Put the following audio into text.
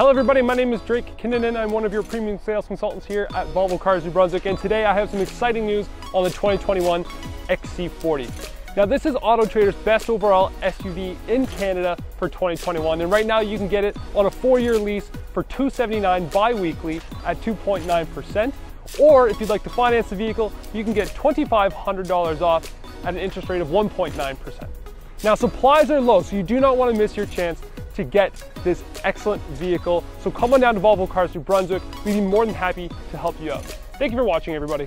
Hello everybody, my name is Drake Kinnunen. I'm one of your premium sales consultants here at Volvo Cars New Brunswick and today I have some exciting news on the 2021 XC40. Now this is Auto Trader's best overall SUV in Canada for 2021 and right now you can get it on a four-year lease for 279 bi-weekly at 2.9% or if you'd like to finance the vehicle, you can get $2,500 off at an interest rate of 1.9%. Now supplies are low, so you do not want to miss your chance to get this excellent vehicle. So come on down to Volvo Cars New Brunswick. We'd be more than happy to help you out. Thank you for watching, everybody.